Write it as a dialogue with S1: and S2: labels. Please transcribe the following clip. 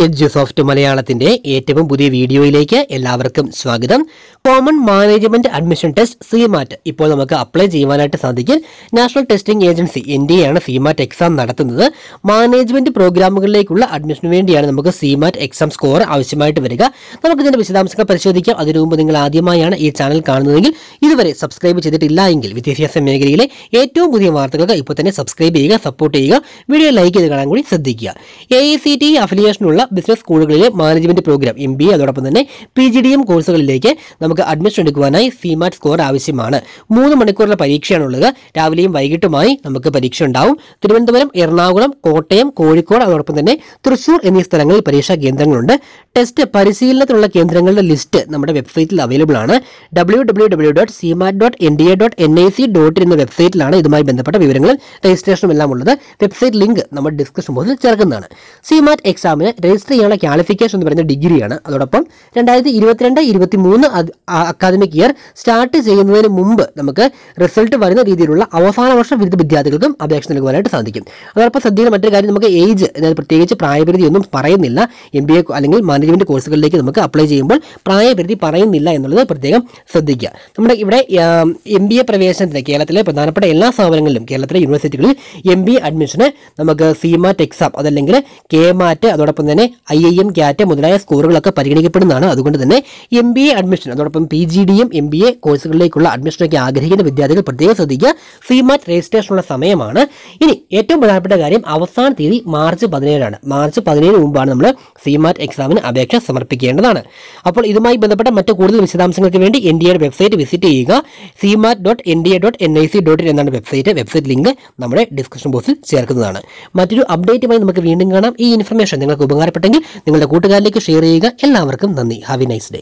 S1: എഡ്ജുസോഫ്റ്റ് മലയാളത്തിന്റെ ഏറ്റവും പുതിയ വീഡിയോയിലേക്ക് എല്ലാവർക്കും സ്വാഗതം. Common management admission test CMAT ഇപ്പോൾ നമുക്ക് അപ്ലൈ ചെയ്യുവാനായിട്ട് സാധിക്കും. National testing agency N D ആണ് സിമാറ്റ് എക്സാം നടത്തുന്നത്. മാനേജ്മെന്റ് പ്രോഗ്രാമുകളിലേക്കുള്ള അഡ്മിഷന് വേണ്ടിയാണ് നമുക്ക് സിമാറ്റ് എക്സാം സ്കോർ ആവശ്യമായിട്ട് വരിക. നമുക്ക് ഇതിന്റെ വിശദാംശങ്ങൾ പരിശോധിക്കാം. അതിനു മുമ്പ് നിങ്ങൾ ആദ്യമായാണ് ഈ ചാനൽ കാണുന്നതെങ്കിൽ ഇതുവരെ സബ്സ്ക്രൈബ് ചെയ്തിട്ടില്ല എങ്കിൽ വിദ്യാഭ്യാസ മേഖലയിലെ ഏറ്റവും പുതിയ വാർത്തകൾക്ക് ഇപ്പോൾ തന്നെ സബ്സ്ക്രൈബ് ചെയ്യുക സപ്പോർട്ട് ചെയ്യുക വീഡിയോ ലൈക്ക് ചെയ്ത് കാണാൻ കൂടി ശ്രദ്ധിക്കുക. എ ഐ സി ടി അഫിലിയേഷനുള്ള ബിസിനസ് സ്കൂളുകളിലെ മാനേജ്മെന്റ് പ്രോഗ്രാം എം ബി അതോടൊപ്പം തന്നെ പി ജി ഡി എം കോഴ്സുകളിലേക്ക് നമുക്ക് അഡ്മിഷൻ എടുക്കുവാനായി സിമാറ്റ് സ്കോർ ആവശ്യമാണ്. മൂന്ന് മണിക്കൂറുള്ള പരീക്ഷയാണുള്ളത് രാവിലെയും വൈകിട്ടുമായി നമുക്ക് പരീക്ഷ ഉണ്ടാവും. തിരുവനന്തപുരം എറണാകുളം കോട്ടയം കോഴിക്കോട് അതോടൊപ്പം തന്നെ തൃശൂർ എന്നീ സ്ഥലങ്ങളിൽ പരീക്ഷാ കേന്ദ്രങ്ങളുണ്ട്. ടെസ്റ്റ് പരിശീലനത്തിനുള്ള കേന്ദ്രങ്ങളുടെ ലിസ്റ്റ് നമ്മുടെ വെബ്സൈറ്റിൽ അവൈലബിൾ ആണ്. W W W dot CMAT dot N D A dot N I C dot എന്ന വെബ്സൈറ്റിലാണ് ഇതുമായി ബന്ധപ്പെട്ട വിവരങ്ങളും രജിസ്ട്രേഷനും എല്ലാം ഉള്ളത്. വെബ്സൈറ്റ് ലിങ്ക് നമ്മൾ ഡിസ്ക്രിപ്ഷൻ ബോക്സിൽ ചേർക്കുന്നതാണ്. സിമാറ്റ് എക്സാമിന് രജിസ്റ്റർ ചെയ്യാനുള്ള ക്വാളിഫിക്കേഷൻ എന്ന് പറയുന്ന ഡിഗ്രിയാണ്. അതോടൊപ്പം രണ്ടായിരത്തി ഇരുപത്തിരണ്ട് ഇരുപത്തി മൂന്ന് അക്കാദമിക് ഇയർ സ്റ്റാർട്ട് ചെയ്യുന്നതിന് മുമ്പ് നമുക്ക് റിസൾട്ട് വരുന്ന രീതിയിലുള്ള അവസാന വർഷ ബിരുദ വിദ്യാർത്ഥികൾക്കും അപേക്ഷ നൽകുവാനായിട്ട് സാധിക്കും. അതോടൊപ്പം ശ്രദ്ധിക്കുന്ന മറ്റൊരു കാര്യം നമുക്ക് ഏജ് അതായത് പ്രത്യേകിച്ച് പ്രായപരിധി ഒന്നും പറയുന്നില്ല. എം ബി എ അല്ലെങ്കിൽ മാനേജ്മെന്റ് കോഴ്സുകളിലേക്ക് നമുക്ക് അപ്ലൈ ചെയ്യുമ്പോൾ പ്രായപരിധി പറയുന്നില്ല എന്നുള്ളത് പ്രത്യേകം ശ്രദ്ധിക്കുക. നമ്മുടെ ഇവിടെ എം ബി എ പ്രവേശനത്തിന് കേരളത്തിലെ പ്രധാനപ്പെട്ട എല്ലാ സ്ഥാപനങ്ങളിലും കേരളത്തിലെ യൂണിവേഴ്സിറ്റികളിൽ എം ബി എ അഡ്മിഷന് നമുക്ക് സിമാറ്റ് എക്സാം അതല്ലെങ്കിൽ കെ മാറ്റ് അതോടൊപ്പം തന്നെ ഐ ഐ എം ക്യാറ്റ് മുതലായ സ്കോറുകളൊക്കെ പരിഗണിക്കപ്പെടുന്നതാണ്. അതുകൊണ്ട് തന്നെ എം ബി എ അഡ്മിഷൻ അതോടൊപ്പം P G D M M B A കോഴ്സുകളിലേക്കുള്ള അഡ്മിഷനൊക്കെ ആഗ്രഹിക്കുന്ന വിദ്യാർത്ഥികൾ പ്രത്യേകം ശ്രദ്ധിക്കുക. സിമാറ്റ് രജിസ്ട്രേഷനുള്ള സമയമാണ്. ഇനി ഏറ്റവും പ്രധാനപ്പെട്ട കാര്യം അവസാന തീയതി മാർച്ച് പതിനേഴാണ്. മാർച്ച് പതിനേഴ് മുമ്പാണ് നമ്മൾ സിമാറ്റ് എക്സാമിന് അപേക്ഷ സമർപ്പിക്കേണ്ടതാണ്. അപ്പോൾ ഇതുമായി ബന്ധപ്പെട്ട മറ്റു കൂടുതൽ വിശദാംശങ്ങൾക്ക് വേണ്ടി എൻ ഡി എയുടെ വെബ്സൈറ്റ് വിസിറ്റ് ചെയ്യുക. CMAT dot N D A dot N I C dot in എന്നാണ് വെബ്സൈറ്റ്. വെബ്സൈറ്റ് ലിങ്ക് നമ്മുടെ ഡിസ്ക്രിപ്ഷൻ ബോക്സിൽ ചേർക്കുന്നതാണ്. മറ്റൊരു അപ്ഡേറ്റുമായി നമുക്ക് വീണ്ടും കാണാം. ഈ ഇൻഫർമേഷൻ നിങ്ങൾക്ക് ഉപകാരപ്പെട്ടെങ്കിൽ നിങ്ങളുടെ കൂട്ടുകാരിലേക്ക് ഷെയർ ചെയ്യുക. എല്ലാവർക്കും നന്ദി. Have A nice day